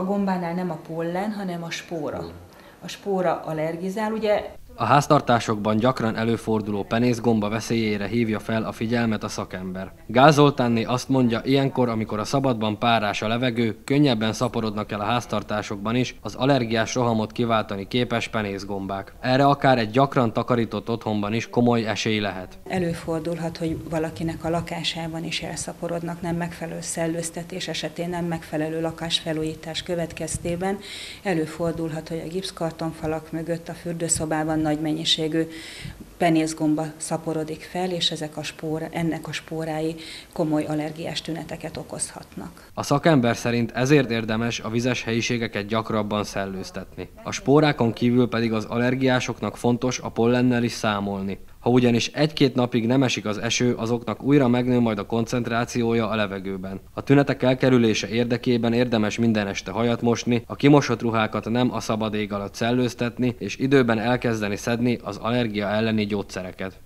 A gombánál nem a pollen, hanem a spóra. A spóra allergizál, ugye a háztartásokban gyakran előforduló penészgomba veszélyére hívja fel a figyelmet a szakember. Gázoltánné azt mondja, ilyenkor, amikor a szabadban párás a levegő, könnyebben szaporodnak el a háztartásokban is az allergiás rohamot kiváltani képes penészgombák. Erre akár egy gyakran takarított otthonban is komoly esély lehet. Előfordulhat, hogy valakinek a lakásában is elszaporodnak nem megfelelő szellőztetés esetén, nem megfelelő lakásfelújítás következtében. Előfordulhat, hogy a gipszkartonfalak mögött a fürdőszobában nagy mennyiségű penészgomba szaporodik fel, és ezek a spóra, ennek a spórái komoly allergiás tüneteket okozhatnak. A szakember szerint ezért érdemes a vizes helyiségeket gyakrabban szellőztetni. A spórákon kívül pedig az allergiásoknak fontos a pollennel is számolni. Ha ugyanis egy-két napig nem esik az eső, azoknak újra megnő majd a koncentrációja a levegőben. A tünetek elkerülése érdekében érdemes minden este hajat mosni, a kimosott ruhákat nem a szabad ég alatt szellőztetni, és időben elkezdeni szedni az allergia elleni gyógyszereket.